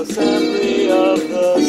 assembly of the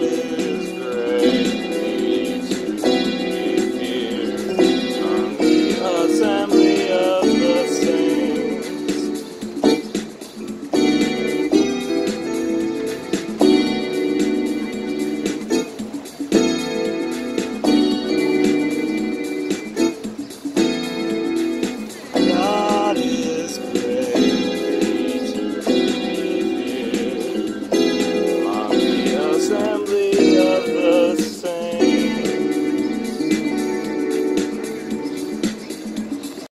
body.